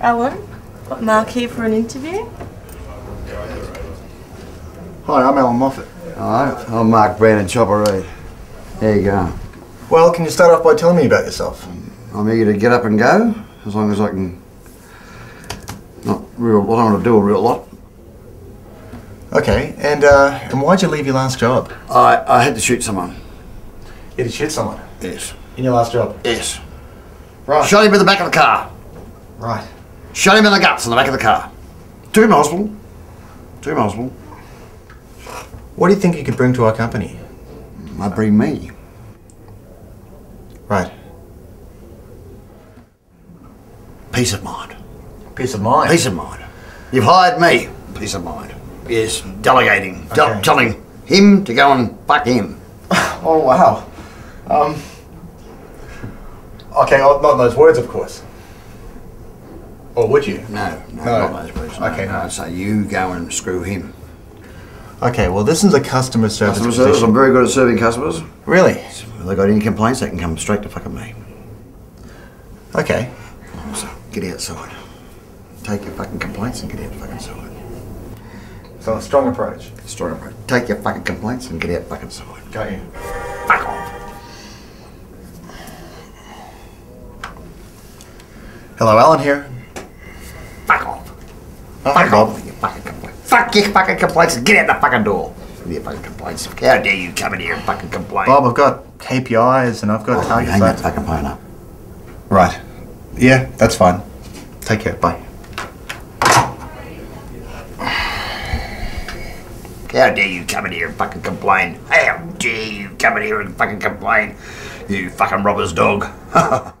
Alan, got Mark here for an interview. Hi, I'm Alan Moffat. Hi, I'm Mark Brandon Chopper Read. There you go. Well, can you start off by telling me about yourself? I'm eager to get up and go, as long as I can. Not real. Well, I don't want to do a real lot. Okay, and uh, and why'd you leave your last job? I, I had to shoot someone. You had to shoot someone Yes. in your last job. Yes. Right. Shot him in the back of the car. Right. Shot him in the guts in the back of the car. Took him to hospital. Took him to hospital. What do you think you could bring to our company? I bring me. Right. Peace of mind. Peace of mind. Peace of mind. You've hired me. Peace of mind. Yes. Delegating. Del- Okay. telling him to go and fuck him. Oh wow. Um. Okay, not in those words, of course. Or would you? No, no, No. not those. No, Okay, no. So you go and screw him. Okay, well, this is a customer service Customer service. position. I'm very good at serving customers. Really? If they got any complaints, they can come straight to fucking me. Okay. So get outside. Take your fucking complaints and get out fucking side. So a strong approach. Strong approach. Take your fucking complaints and get out fucking side. Got you. Fuck off. Hello, Alan here. Fuck off. Your fucking complaints. Fuck your fucking complaints and get out the fucking door. With your fucking complaints. How dare you come in here and fucking complain? Bob, I've got KPIs and I've got Oh, targets. hang that- fucking phone up. Right. Yeah, that's fine. Take care. Bye. How dare you come in here and fucking complain? How dare you come in here and fucking complain? You fucking robber's dog.